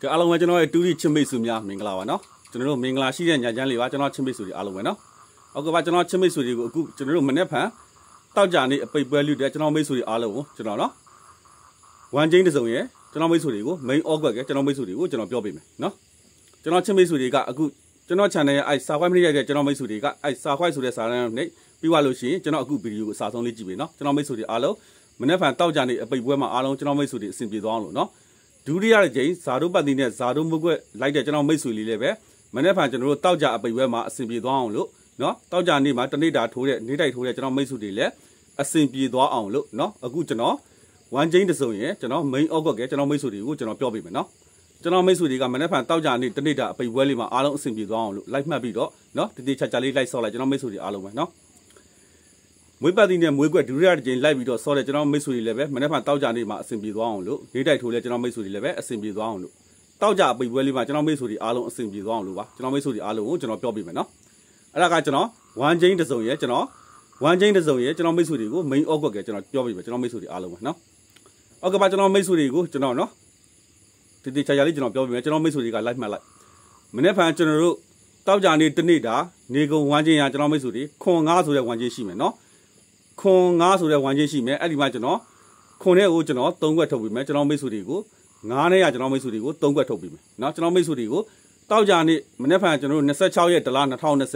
ကဲအားလုံးပဲကျွန်တော်ရဲ့တူရီချင်းမိတ်ဆွေများမင်္ဂလာပါနော်ကျွန်တော်တို့မင်္ဂလာရှိတဲ့ညချမ်းလေးပါကျွန်တော်ချင်းမိတ်ဆွေတွေအားလုံးပဲနော်ဟုတ်ကဲ့ပါကျွန်တော်ချင်းမိတ်ဆွေတွေကိုအခုကျွန်တော်တို့မနေ့ဖန်တောက်ကြနေအပိတ်ပွဲလူတဲ့ကျွန်တော်မိတ်ဆွေတွေအားလုံးကိုကျွန်တော်နော်ဝမ်ချင်းတစုံရဲ့ကျွန်တော်မိတ်ဆွေတွေကို main awkward ကကျွန်တော်မိတ်ဆွေတွေကိုကျွန်တော်ပြောပေးမယ်နော်ကျွန်တော်ချင်းမိတ်ဆွေတွေကအခုကျွန်တော် channel ရဲ့အဲစာခွိုင်းမရတဲ့ကျွန်တော်မိတ်ဆွေတွေကအဲစာခွိုင်းဆိုတဲ့စာတန်းနဲ့ပြီးသွားလို့ရှိရင်ကျွန်တော်အခုဗီဒီယိုကိုအစားဆုံးလေးကြည့်ပေးနော်ကျွန်တော်မိတ်ဆွေတွေအားလုံးမနေ့ဖန်တောက်ကြနေအပိတ်ပွဲမှာအားလုံးကျွန်တော်မိတ်ဆွေတွေအဆင်ပြေသွားအောင်လို့နော် ဒုတိယတစ်ကြိမ်ဇာတို့ပတ်တိနဲ့ဇာတို့မုတ်ွက်လိုက်တဲ့ကျွန်တော်မိတ်ဆွေလေးလည်းပဲမနေ့ဖန်ကျွန်တော်တို့တောက်ကြအပိတ်ပွဲမှာအဆင်ပြေသွားအောင်လို့နော်တောက်ကြနေ့မှာတနေ့တာထိုးတဲ့နေ့တိုက်ထိုးတဲ့ကျွန်တော်မိတ်ဆွေတွေလည်းအဆင်ပြေသွားအောင်လို့နော်အခုကျွန်တော်ဝမ်ကျင်းတစုံရင်ကျွန်တော် main awkward ကကျွန်တော်မိတ်ဆွေတွေကိုကျွန်တော်ပြောပြမယ်နော်ကျွန်တော်မိတ်ဆွေတွေကမနေ့ဖန်တောက်ကြနေ့တနေ့တာအပိတ်ပွဲလေးမှာအားလုံးအဆင်ပြေသွားအောင်လို့လိုက်မှတ်ပြီးတော့နော်တတိချာချာလေးလိုက်ဆော့လိုက်ကျွန်တော်မိတ်ဆွေတွေအားလုံးပဲနော် မွေးပတ်တိနဲ့မွေးကွက်ဒုတိယတစ်ကြိမ်လိုက်ပြီးတော့ဆော့တဲ့ကျွန်တော်မိတ်ဆွေတွေလည်းပဲမနေ့ဖန်တောက်ကြနေ့မှာအဆင်ပြေသွားအောင်လို့နေတိုက်ထိုးလဲကျွန်တော်မိတ်ဆွေတွေလည်းပဲအဆင်ပြေသွားအောင်လို့တောက်ကြပိတ်ပွဲလေးမှာကျွန်တော်မိတ်ဆွေတွေအားလုံးအဆင်ပြေသွားအောင်လို့ပါကျွန်တော်မိတ်ဆွေတွေအားလုံးကိုကျွန်တော်ပြောပြမယ်နော်အဲ့ဒါကကျွန်တော်ဝမ်ချင်းတစ်စုံရဲ့ကျွန်တော်ဝမ်ချင်းတစ်စုံရဲ့ကျွန်တော်မိတ်ဆွေတွေကို main awkward ကကျွန်တော်ပြောပြမယ်ကျွန်တော်မိတ်ဆွေတွေအားလုံးပဲနော်ဟုတ်ကဲ့ပါကျွန်တော်မိတ်ဆွေတွေကိုကျွန်တော်နော်တတိချာချာလေးကျွန်တော်ပြောပြမယ်ကျွန်တော်မိတ်ဆွေတွေက live မှတ်လိုက်မနေ့ဖန်ကျွန်တော်တို့တောက်ကြနေ့တနေ့တာနေကုံဝမ်ချင်းရကျွန်တော်မိတ်ဆွေတွေခွန်ငါဆိုတဲ့ဝမ်ချင်းရှိမယ်နော် ခွန်ငါဆိုတဲ့ဝမ်ချင်းရှိမယ်အဲ့ဒီမှာကျွန်တော်ခွန်တဲ့ကိုကျွန်တော်၃ခွက်ထုတ်ပြီးမယ်ကျွန်တော်မိတ်ဆွေတွေကိုငါးနဲ့ရကျွန်တော်မိတ်ဆွေတွေကို၃ခွက်ထုတ်ပြီးမယ်เนาะကျွန်တော်မိတ်ဆွေတွေကိုတောက်ကြနေ့မနေ့ဖန်ကျွန်တော်တို့26ရက်တလ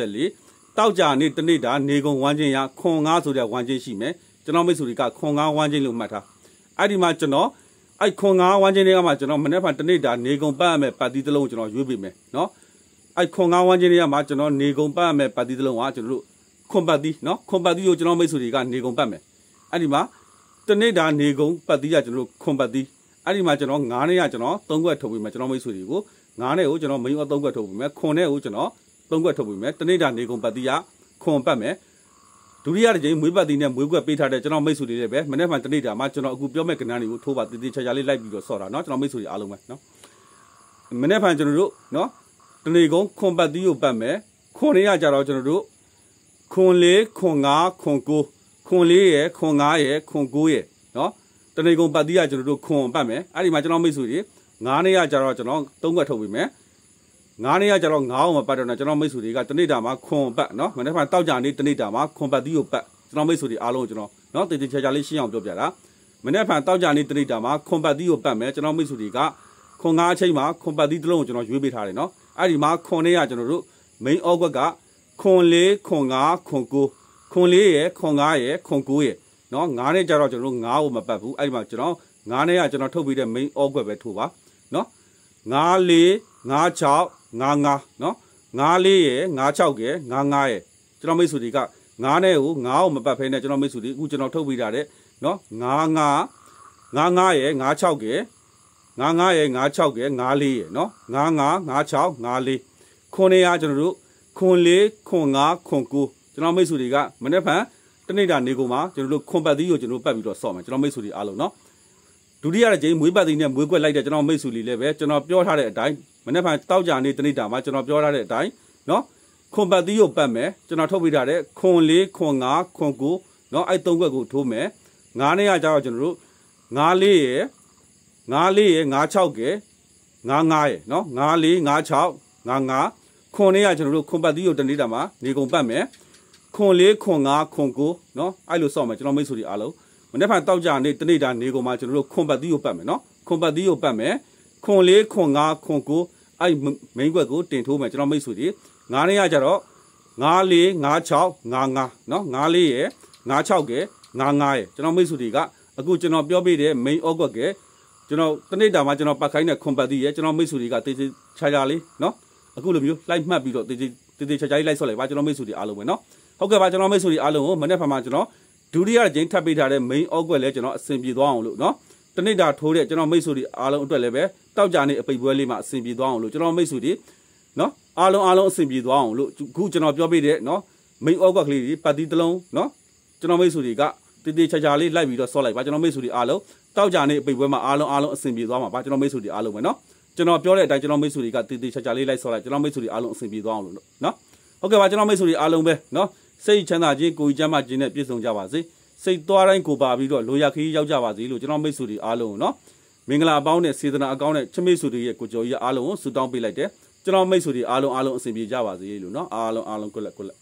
2024တောက်ကြနေ့တနေ့တာနေကုံဝမ်ချင်းရခွန်ငါဆိုတဲ့ဝမ်ချင်းရှိမယ်ကျွန်တော်မိတ်ဆွေတွေကခွန်ငါဝမ်ချင်းလို့မှတ်ထားအဲ့ဒီမှာကျွန်တော်အဲ့ခွန်ငါဝမ်ချင်းတွေကမှကျွန်တော်မနေ့ဖန်တနေ့တာနေကုံပတ်ရမယ်ပတ်တီးတစ်လုံးကျွန်တော်ရွေးပေးမယ်เนาะအဲ့ခွန်ငါဝမ်ချင်းတွေကမှကျွန်တော်နေကုံပတ်ရမယ်ပတ်တီးတစ်လုံးကကျွန်တော်တို့ ခွန်ပတ်တီးเนาะခွန်ပတ်တီးကိုကျွန်တော်မိတ်ဆွေတွေကနေကုံပတ်မယ်အဲ့ဒီမှာတနေ့တာနေကုံပတ်တီးကကျွန်တော်တို့ခွန်ပတ်တီးအဲ့ဒီမှာကျွန်တော်9နဲ့ရကျွန်တော်3ခွက်ထုတ်ပြီးမှကျွန်တော်မိတ်ဆွေတွေကို9နဲ့ကိုကျွန်တော်မင်းရော3ခွက်ထုတ်ပြီးမှခွန်နဲ့ကိုကျွန်တော်3ခွက်ထုတ်ပြီးမှတနေ့တာနေကုံပတ်တီးကခွန်ပတ်မယ်ဒုတိယတစ်ကြိမ်မွေးပတ်တီးနဲ့မွေးခွက်ပေးထားတဲ့ကျွန်တော်မိတ်ဆွေတွေလည်းပဲမနေ့မှတနေ့တာမှာကျွန်တော်အခုပြောမဲ့ကဏ္ဍတွေကိုထိုးပါတည်တည်ချာချာလေးလိုက်ပြီးတော့ဆော့တာเนาะကျွန်တော်မိတ်ဆွေတွေအားလုံးပဲเนาะမနေ့မှကျွန်တော်တို့เนาะတနေ့ကုံခွန်ပတ်တီးကိုပတ်မယ်ခွန်လေးရကြတော့ကျွန်တော်တို့ ခွန်လေးခွန်ငါခွန်ကိုခွန်လေးရယ်ခွန်ငါရယ်ခွန်ကိုရယ်နော်တနေကုန်ပတ်တိကကျွန်တော်တို့ခွန်ပတ်မယ်အဲ့ဒီမှာကျွန်တော်မိတ်ဆွေတွေငါးနေ့ကကြတော့ကျွန်တော်သုံးခွက်ထုတ်ပြီမယ်ငါးနေ့ကကြတော့ငါးအောင်မပတ်တော့ကျွန်တော်မိတ်ဆွေတွေကတနေ့တာမှာခွန်ပတ်နော်မနေ့ကတောက်ကြနေ့တနေ့တာမှာခွန်ပတ်တိကိုပတ်ကျွန်တော်မိတ်ဆွေတွေအားလုံးကျွန်တော်နော်တည်တည်ချာချာလေးရှင်းအောင်ပြောပြတာမနေ့ကတောက်ကြနေ့တနေ့တာမှာခွန်ပတ်တိကိုပတ်မယ်ကျွန်တော်မိတ်ဆွေတွေကခွန်ငါးအချိန်မှာခွန်ပတ်တိတစ်လုံးကိုကျွန်တော်ရွေးပေးထားတယ်နော်အဲ့ဒီမှာခွန်နေ့ကကျွန်တော်တို့ main အော့ကွက်က ခွန်လေးခွန်9ခွန်9ခွန်လေးရယ်ခွန်9ရယ်ခွန်9ရယ်နော်9နဲ့ကြတော့ကျွန်တော်တို့9ကိုမပတ်ဘူးအဲ့ဒီမှာကျွန်တော်9နဲ့ကကျွန်တော်ထုတ်ပြီးတဲ့ main awkward ပဲထိုးပါနော်9 4 9 6 9 9နော်9လေးရယ်9 6ရယ်9 9ရယ်ကျွန်တော်မိတ်ဆွေတွေက9နဲ့ကို9ကိုမပတ်ဖဲနဲ့ကျွန်တော်မိတ်ဆွေတွေအခုကျွန်တော်ထုတ်ပြီးတာတဲ့နော်9 9 9 9ရယ်9 6ရယ်9 9ရယ်9 6ရယ်9 4ရယ်နော်9 9 9 6 9 4ခွန်နေရကျွန်တော်တို့ ခွန်၄ခွန်5ခွန်9ကျွန်တော်မိတ်ဆွေတွေကမနေ့ဖန်တနေ့တာနေကုန်မှာကျွန်တော်တို့ခွန်ပတ်သီးကိုကျွန်တော်ပတ်ပြီးတော့ဆော့မယ်ကျွန်တော်မိတ်ဆွေတွေအားလုံးနော်ဒုတိယတစ်ကြိမ်မွေးပတ်သီးနဲ့မွေးကွက်လိုက်တဲ့ကျွန်တော်မိတ်ဆွေတွေလည်းပဲကျွန်တော်ပြောထားတဲ့အတိုင်းမနေ့ဖန်တောက်ကြနေတနေ့တာမှာကျွန်တော်ပြောထားတဲ့အတိုင်းနော်ခွန်ပတ်သီးကိုပတ်မယ်ကျွန်တော်ထုတ်ပေးထားတဲ့ခွန်၄ခွန်5ခွန်9နော်အဲ့သုံးခွက်ကိုထိုးမယ်ငါးနဲ့ရကြတော့ကျွန်တော်တို့ငါးလေးရယ်ငါးလေးရယ်ငါး6ကယ်ငါး9ရယ်နော်ငါးလေးငါး6ငါး9 ခွန်လေးကကျွန်တော်တို့ခွန်ပတ်သီးကိုတနေ့တာမှာနေကုန်ပတ်မယ်ခွန်လေးခွန်၅ခွန်ကိုနော်အဲ့လိုစောင့်မယ်ကျွန်တော်မိတ်ဆွေတွေအားလုံးမနေ့ဖန်တောက်ကြနေတနေ့တာနေကုန်မှာကျွန်တော်တို့ခွန်ပတ်သီးကိုပတ်မယ်နော်ခွန်ပတ်သီးကိုပတ်မယ်ခွန်လေးခွန်၅ခွန်ကိုအဲ့မိန်ကွက်ကိုတင်ထိုးမယ်ကျွန်တော်မိတ်ဆွေတွေငါးနေရကြတော့9 4 5 6 5 5နော်9လေးရယ်9 6ကဲ9 9ရယ်ကျွန်တော်မိတ်ဆွေတွေကအခုကျွန်တော်ပြောပြတဲ့ main awkward ကကျွန်တော်တနေ့တာမှာကျွန်တော်ပတ်ခိုင်းတဲ့ခွန်ပတ်သီးရယ်ကျွန်တော်မိတ်ဆွေတွေကတေးသေးချာချာလေးနော် အခုလိုမျိုးလိုက်မှတ်ပြီးတော့တေးသေးတေးသေးချာချာလေးလိုက်ဆော့လိုက်ပါကျွန်တော်မိတ်ဆွေတွေအားလုံးပဲနော်ဟုတ်ကဲ့ပါကျွန်တော်မိတ်ဆွေတွေအားလုံးကိုမနေ့ဖက်မှာကျွန်တော်ဒုတိယကြိမ်ထပ်ပေးထားတဲ့ main awkward လဲကျွန်တော်အဆင်ပြေသွားအောင်လို့နော်တနေ့တာထိုးတဲ့ကျွန်တော်မိတ်ဆွေတွေအားလုံးအတွက်လည်းပဲတောက်ကြနေအပိတ်ပွဲလေးမှာအဆင်ပြေသွားအောင်လို့ကျွန်တော်မိတ်ဆွေတွေနော်အားလုံးအားလုံးအဆင်ပြေသွားအောင်လို့ခုကျွန်တော်ပြောပြတဲ့နော် main awkward ကလေးတွေပတ်တီးတစ်လုံးနော်ကျွန်တော်မိတ်ဆွေတွေကတည်တည်ချာချာလေးလိုက်ပြီးတော့ဆော့လိုက်ပါကျွန်တော်မိတ်ဆွေတွေအားလုံးတောက်ကြနေအပိတ်ပွဲမှာအားလုံးအားလုံးအဆင်ပြေသွားမှာပါကျွန်တော်မိတ်ဆွေတွေအားလုံးပဲနော် ကျွန်တော်ပြောတဲ့အတိုင်းကျွန်တော်မိတ်ဆွေတွေကတည်တည်ချာချာလေးလိုက်ဆော့လိုက်ကျွန်တော်မိတ်ဆွေတွေအားလုံးအဆင်ပြေသွားအောင်လို့နော်ဟုတ်ကဲ့ပါကျွန်တော်မိတ်ဆွေတွေအားလုံးပဲနော်စိတ်ချမ်းသာခြင်းကိုယ်ကြမ်းမှခြင်းနဲ့ပြည့်စုံကြပါစေစိတ်သွားတိုင်းကိုပါပြီးတော့လိုရခီးရောက်ကြပါစေလို့ကျွန်တော်မိတ်ဆွေတွေအားလုံးနော်မင်္ဂလာအပေါင်းနဲ့စေတနာအကောင်းနဲ့ချစ်မိတ်ဆွေတွေရဲ့ကိုကြော်ကြီးအားလုံးကိုဆုတောင်းပေးလိုက်တယ်ကျွန်တော်မိတ်ဆွေတွေအားလုံးအားလုံးအဆင်ပြေကြပါစေလို့နော်အားလုံးအားလုံးကိုလက်ကိုလက်